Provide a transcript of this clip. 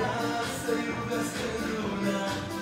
la, sei una